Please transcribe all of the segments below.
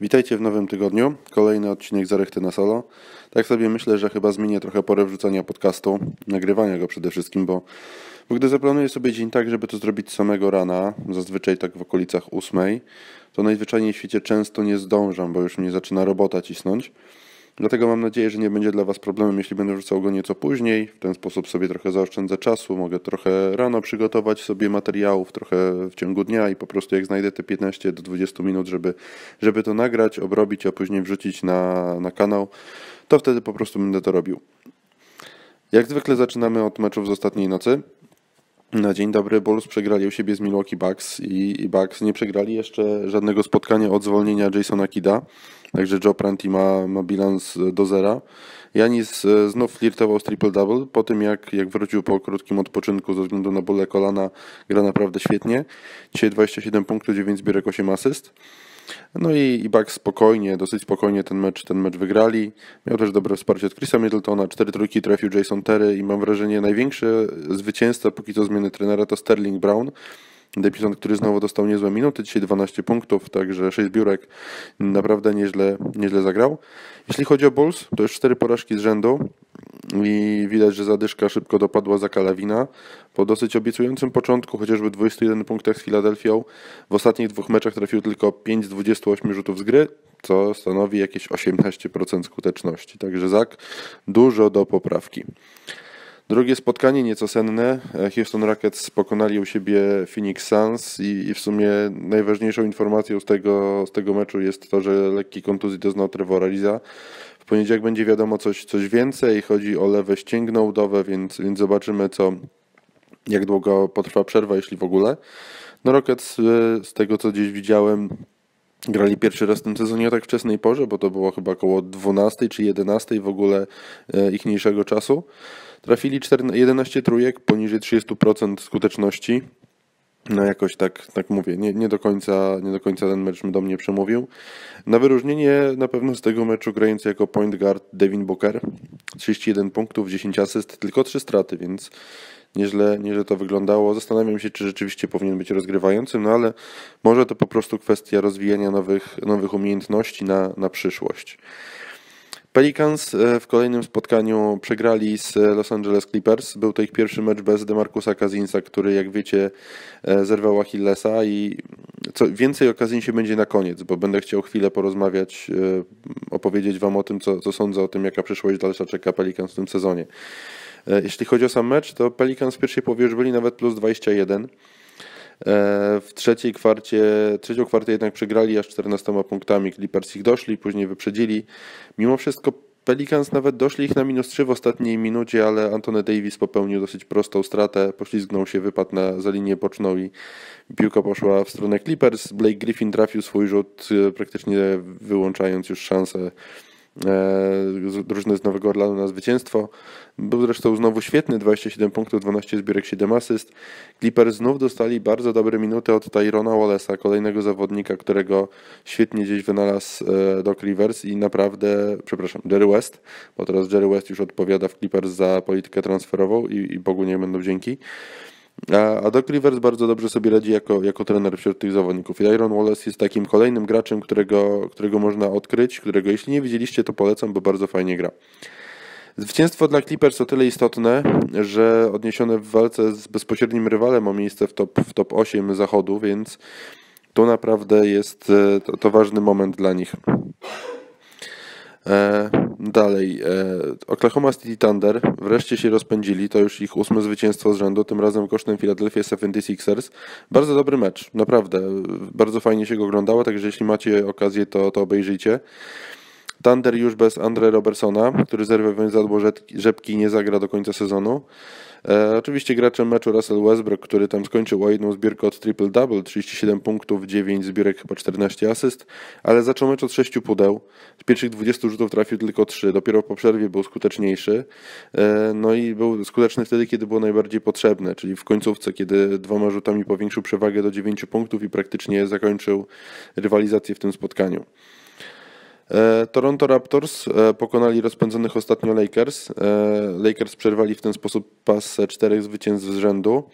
Witajcie w nowym tygodniu. Kolejny odcinek Zarechty na solo. Tak sobie myślę, że chyba zmienię trochę porę wrzucania podcastu, nagrywania go przede wszystkim, bo, bo gdy zaplanuję sobie dzień tak, żeby to zrobić samego rana, zazwyczaj tak w okolicach ósmej, to najzwyczajniej w świecie często nie zdążam, bo już mnie zaczyna robota cisnąć. Dlatego mam nadzieję, że nie będzie dla Was problemem, jeśli będę rzucał go nieco później. W ten sposób sobie trochę zaoszczędzę czasu. Mogę trochę rano przygotować sobie materiałów, trochę w ciągu dnia i po prostu jak znajdę te 15 do 20 minut, żeby, żeby to nagrać, obrobić, a później wrzucić na, na kanał, to wtedy po prostu będę to robił. Jak zwykle zaczynamy od meczów z ostatniej nocy. Na dzień dobry Bulls przegrali u siebie z Milwaukee Bucks i, Bucks nie przegrali jeszcze żadnego spotkania od zwolnienia Jasona Kida. Także Joe Pranti ma, ma bilans do zera. Janis e, znów flirtował z triple-double. Po tym jak, jak wrócił po krótkim odpoczynku ze względu na bóle kolana, gra naprawdę świetnie. Dzisiaj 27 punktów, 9 zbiórek, 8 asyst. No i, i Bucks spokojnie, dosyć spokojnie ten mecz, ten mecz wygrali. Miał też dobre wsparcie od Chrisa Middletona, cztery trójki trafił Jason Terry i mam wrażenie największy zwycięzca póki co zmiany trenera to Sterling Brown. Depisant, który znowu dostał niezłe minuty, dzisiaj 12 punktów, także 6 biurek, naprawdę nieźle, nieźle zagrał. Jeśli chodzi o Bulls, to już 4 porażki z rzędu i widać, że zadyszka szybko dopadła za Kalawina. Po dosyć obiecującym początku, chociażby 21 punktach z Filadelfią, w ostatnich dwóch meczach trafił tylko 5 z 28 rzutów z gry, co stanowi jakieś 18% skuteczności. Także Zak dużo do poprawki. Drugie spotkanie nieco senne. Houston Rockets pokonali u siebie Phoenix Suns i, i, w sumie najważniejszą informacją z tego, z tego meczu jest to, że lekki kontuzji doznał Trevor Ariza. W poniedziałek będzie wiadomo coś, coś więcej. Chodzi o lewe ścięgno udowe, więc, więc zobaczymy co, jak długo potrwa przerwa, jeśli w ogóle. No Rockets e, z tego co gdzieś widziałem grali pierwszy raz w tym sezonie o tak wczesnej porze, bo to było chyba około 12 czy 11 w ogóle e, ichniejszego czasu. Trafili 11 trójek poniżej 30% skuteczności. No jakoś tak, tak mówię, nie, nie, do końca, nie do końca ten mecz do mnie przemówił. Na wyróżnienie na pewno z tego meczu grający jako point guard Devin Booker. 31 punktów, 10 asyst, tylko 3 straty, więc nieźle, nieźle to wyglądało. Zastanawiam się, czy rzeczywiście powinien być rozgrywającym, no ale może to po prostu kwestia rozwijania nowych, nowych umiejętności na, na przyszłość. Pelicans e, w kolejnym spotkaniu przegrali z Los Angeles Clippers. Był to ich pierwszy mecz bez DeMarcusa Kazinsa, który jak wiecie e, zerwał Achillesa i co, więcej o Kazinsie będzie na koniec, bo będę chciał chwilę porozmawiać, e, opowiedzieć wam o tym, co, co sądzę o tym, jaka przyszłość dalsza czeka Pelicans w tym sezonie. Jeśli chodzi o sam mecz, to Pelicans w pierwszej połowie już byli nawet plus 21. E, w trzeciej kwarcie, trzecią kwartę jednak przegrali aż 14 punktami. Clippers ich doszli, później wyprzedzili. Mimo wszystko Pelicans nawet doszli ich na minus 3 w ostatniej minucie, ale Antony Davis popełnił dosyć prostą stratę, poślizgnął się, wypadł na, za linię boczną i piłka poszła w stronę Clippers. Blake Griffin trafił swój rzut, e, praktycznie wyłączając już szansę drużyny z Nowego Orlanu na zwycięstwo. Był zresztą znowu świetny, 27 punktów, 12 zbiórek, 7 asyst. Clippers znów dostali bardzo dobre minuty od Tyrona Wallace'a, kolejnego zawodnika, którego świetnie gdzieś wynalazł e, Doc Rivers i naprawdę, przepraszam, Jerry West, bo teraz Jerry West już odpowiada w Clippers za politykę transferową i, i Bogu nie będą dzięki. A, Doc Rivers bardzo dobrze sobie radzi jako, jako trener wśród tych zawodników. I Iron Wallace jest takim kolejnym graczem, którego, którego można odkryć, którego jeśli nie widzieliście, to polecam, bo bardzo fajnie gra. Zwycięstwo dla Clippers o tyle istotne, że odniesione w walce z bezpośrednim rywalem ma miejsce w top, w top 8 zachodu, więc to naprawdę jest e, to, to ważny moment dla nich. E, dalej, e, Oklahoma City Thunder wreszcie się rozpędzili, to już ich ósme zwycięstwo z rzędu, tym razem kosztem Philadelphia 76ers. Bardzo dobry mecz, naprawdę, bardzo fajnie się go oglądało, także jeśli macie okazję, to, to obejrzyjcie. Thunder już bez Andre Robertsona, który zerwając zadło rzepki nie zagra do końca sezonu. E, oczywiście graczem meczu Russell Westbrook, który tam skończył o jedną zbiórkę od triple-double, 37 punktów, 9 zbiórek, chyba 14 asyst, ale zaczął mecz od 6 pudeł. Z pierwszych 20 rzutów trafił tylko 3, dopiero po przerwie był skuteczniejszy. E, no i był skuteczny wtedy, kiedy było najbardziej potrzebne, czyli w końcówce, kiedy dwoma rzutami powiększył przewagę do 9 punktów i praktycznie zakończył rywalizację w tym spotkaniu. E, Toronto Raptors e, pokonali rozpędzonych ostatnio Lakers. E, Lakers przerwali w ten sposób pas czterech zwycięstw z rzędu.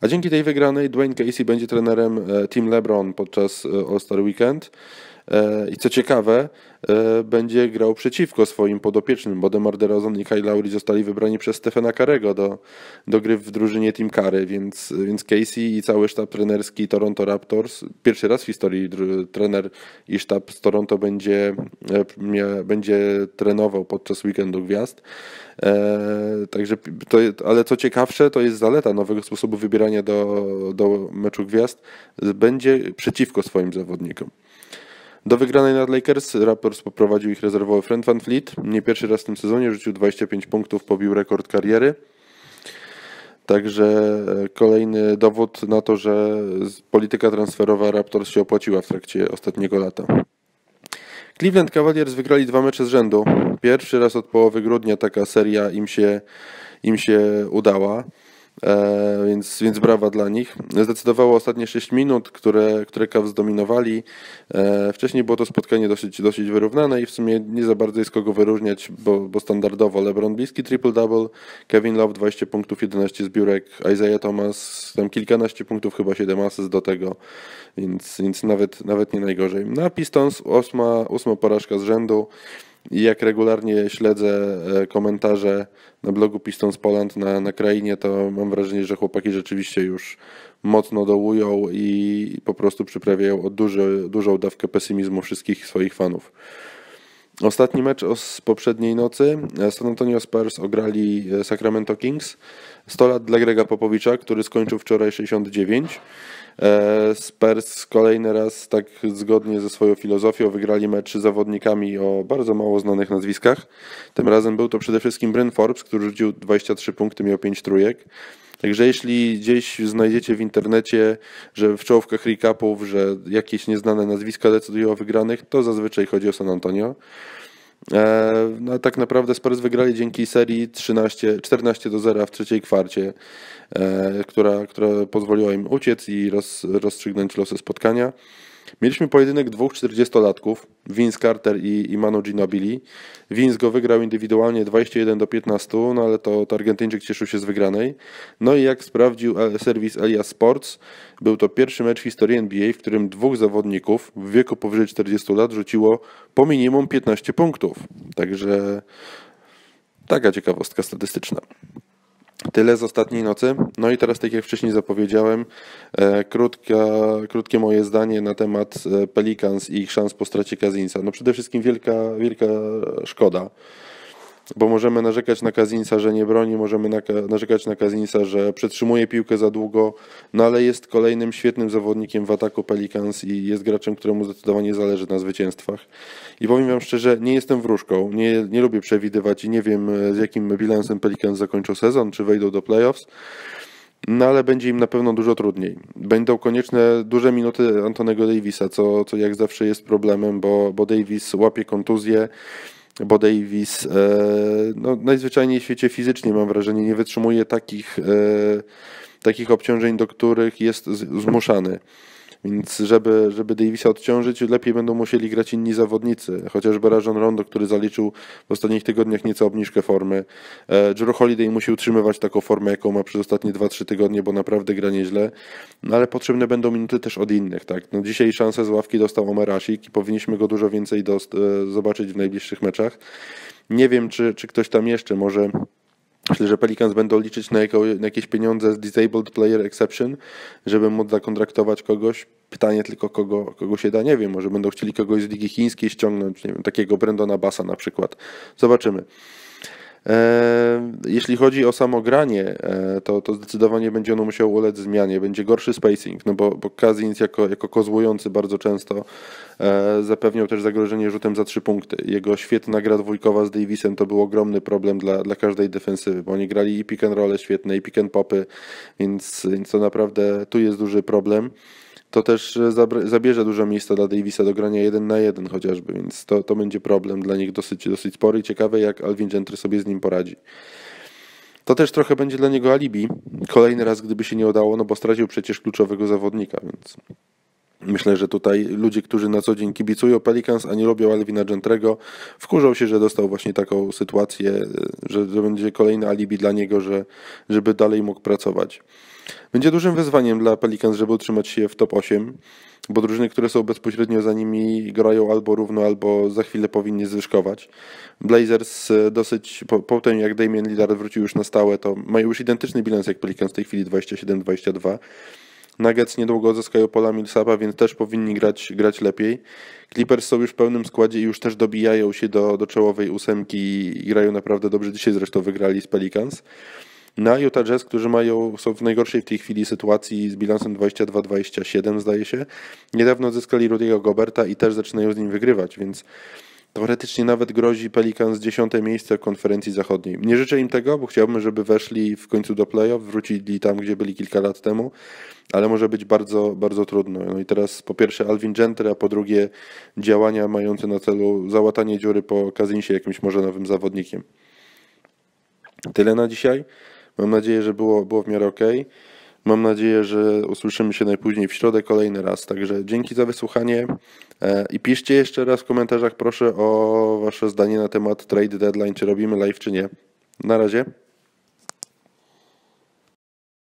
A dzięki tej wygranej Dwayne Casey będzie trenerem Team LeBron podczas All-Star Weekend. E, I co ciekawe, e, będzie grał przeciwko swoim podopiecznym, bo DeMar DeRozan i Kyle Lowry zostali wybrani przez Stefana Karego do, do gry w drużynie Team Kary, więc, więc Casey i cały sztab trenerski Toronto Raptors, pierwszy raz w historii trener i sztab z Toronto będzie, e, będzie trenował podczas weekendu gwiazd. Także to, ale co ciekawsze, to jest zaleta nowego sposobu wybierania do, do meczu gwiazd, będzie przeciwko swoim zawodnikom. Do wygranej nad Lakers Raptors poprowadził ich rezerwowy Fred Van Fleet. Nie pierwszy raz w tym sezonie rzucił 25 punktów, pobił rekord kariery. Także e, kolejny dowód na to, że polityka transferowa Raptors się opłaciła w trakcie ostatniego lata. Cleveland Cavaliers wygrali dwa mecze z rzędu. Pierwszy raz od połowy grudnia taka seria im się, im się udała. E, więc, więc brawa dla nich. Zdecydowało ostatnie 6 minut, które, które Cavs zdominowali. E, wcześniej było to spotkanie dosyć, dosyć wyrównane i w sumie nie za bardzo jest kogo wyróżniać, bo, bo standardowo LeBron bliski triple-double, Kevin Love 20 punktów, 11 zbiórek, Isaiah Thomas tam kilkanaście punktów, chyba 7 asyst do tego, więc, więc nawet, nawet nie najgorzej. Na no, Pistons ósma, ósma porażka z rzędu. I jak regularnie śledzę e, komentarze na blogu Pistons Poland na, na krainie, to mam wrażenie, że chłopaki rzeczywiście już mocno dołują i po prostu przyprawiają duży, dużą dawkę pesymizmu wszystkich swoich fanów. Ostatni mecz z poprzedniej nocy e, San Antonio Spurs ograli e, Sacramento Kings. 100 lat dla Grega Popowicza, który skończył wczoraj 69. E, Spurs kolejny raz tak zgodnie ze swoją filozofią wygrali mecz z zawodnikami o bardzo mało znanych nazwiskach. Tym razem był to przede wszystkim Bryn Forbes, który rzucił 23 punkty, miał 5 trójek. Także jeśli gdzieś znajdziecie w internecie, że w czołówkach recapów, że jakieś nieznane nazwiska decydują o wygranych, to zazwyczaj chodzi o San Antonio. E, no, tak naprawdę Spurs wygrali dzięki serii 13, 14 do 0 w trzeciej kwarcie, e, która, która pozwoliła im uciec i roz, rozstrzygnąć losy spotkania. Mieliśmy pojedynek dwóch 40-latków, Vince Carter i, i Manu Ginobili. Vince go wygrał indywidualnie 21 do 15, no ale to, to Argentyńczyk cieszył się z wygranej. No i jak sprawdził serwis Elias Sports, był to pierwszy mecz w historii NBA, w którym dwóch zawodników w wieku powyżej 40 lat rzuciło po minimum 15 punktów. Także taka ciekawostka statystyczna. Tyle z ostatniej nocy. No i teraz, tak jak wcześniej zapowiedziałem, e, krótka, krótkie moje zdanie na temat e, Pelicans i ich szans po stracie Kazinsa. No przede wszystkim wielka, wielka szkoda bo możemy narzekać na Kazinsa, że nie broni, możemy narzekać na Kazinsa, że przetrzymuje piłkę za długo, no ale jest kolejnym świetnym zawodnikiem w ataku Pelicans i jest graczem, któremu zdecydowanie zależy na zwycięstwach. I powiem wam szczerze, nie jestem wróżką, nie, nie lubię przewidywać i nie wiem z jakim bilansem Pelicans zakończą sezon, czy wejdą do playoffs. No ale będzie im na pewno dużo trudniej. Będą konieczne duże minuty Antonego Davisa, co, co jak zawsze jest problemem, bo, bo Davis łapie kontuzję, bo Davis e, no, najzwyczajniej w świecie fizycznie mam wrażenie nie wytrzymuje takich, e, takich obciążeń, do których jest zmuszany. Więc żeby, żeby Davisa odciążyć, lepiej będą musieli grać inni zawodnicy. Chociażby Rajon Rondo, który zaliczył w ostatnich tygodniach nieco obniżkę formy. E, Drew Holiday musi utrzymywać taką formę, jaką ma przez ostatnie 2-3 tygodnie, bo naprawdę gra nieźle. No ale potrzebne będą minuty też od innych. Tak? No, dzisiaj szansę z ławki dostał Omer Asik i powinniśmy go dużo więcej dost, e, zobaczyć w najbliższych meczach. Nie wiem, czy, czy ktoś tam jeszcze może Myślę, że Pelicans będą liczyć na, jakieś pieniądze z Disabled Player Exception, żeby móc zakontraktować kogoś. Pytanie tylko, kogo, kogo się da, nie wiem. Może będą chcieli kogoś z Ligi Chińskiej ściągnąć, nie wiem, takiego Brendona Bassa na przykład. Zobaczymy. E, jeśli chodzi o samo granie, e, to, to zdecydowanie będzie ono musiało ulec zmianie. Będzie gorszy spacing, no bo, bo Kazins jako, jako kozłujący bardzo często e, zapewniał też zagrożenie rzutem za trzy punkty. Jego świetna gra dwójkowa z Davisem to był ogromny problem dla, dla każdej defensywy, bo oni grali i pick and roll świetne, i pick and popy, więc, więc to naprawdę tu jest duży problem to też e, zabierze dużo miejsca dla Davisa do grania jeden na jeden chociażby, więc to, to będzie problem dla nich dosyć, dosyć spory i ciekawe jak Alvin Gentry sobie z nim poradzi. To też trochę będzie dla niego alibi. Kolejny raz, gdyby się nie udało, no bo stracił przecież kluczowego zawodnika, więc myślę, że tutaj ludzie, którzy na co dzień kibicują Pelicans, a nie lubią Alvina Gentrego, wkurzą się, że dostał właśnie taką sytuację, że, że będzie kolejny alibi dla niego, że, żeby dalej mógł pracować. Będzie dużym wyzwaniem dla Pelicans, żeby utrzymać się w top 8, bo drużyny, które są bezpośrednio za nimi grają albo równo, albo za chwilę powinni zwyżkować. Blazers e, dosyć, po, po tym jak Damian Lillard wrócił już na stałe, to mają już identyczny bilans jak Pelicans w tej chwili 27-22. Nuggets niedługo odzyskają Pola Millsapa, więc też powinni grać, grać lepiej. Clippers są już w pełnym składzie i już też dobijają się do, do czołowej ósemki i grają naprawdę dobrze. Dzisiaj zresztą wygrali z Pelicans. Na Utah Jazz, którzy mają, są w najgorszej w tej chwili sytuacji z bilansem 22-27 zdaje się. Niedawno odzyskali Rudy'ego Goberta i też zaczynają z nim wygrywać, więc teoretycznie nawet grozi Pelicans dziesiąte miejsce w konferencji zachodniej. Nie życzę im tego, bo chciałbym, żeby weszli w końcu do playoff, wrócili tam, gdzie byli kilka lat temu, ale może być bardzo, bardzo trudno. No i teraz po pierwsze Alvin Gentry, a po drugie działania mające na celu załatanie dziury po Kazinsie jakimś może nowym zawodnikiem. Tyle na dzisiaj. Mam nadzieję, że było, było w miarę ok. Mam nadzieję, że usłyszymy się najpóźniej w środę kolejny raz. Także dzięki za wysłuchanie e, i piszcie jeszcze raz w komentarzach proszę o wasze zdanie na temat trade deadline, czy robimy live, czy nie. Na razie.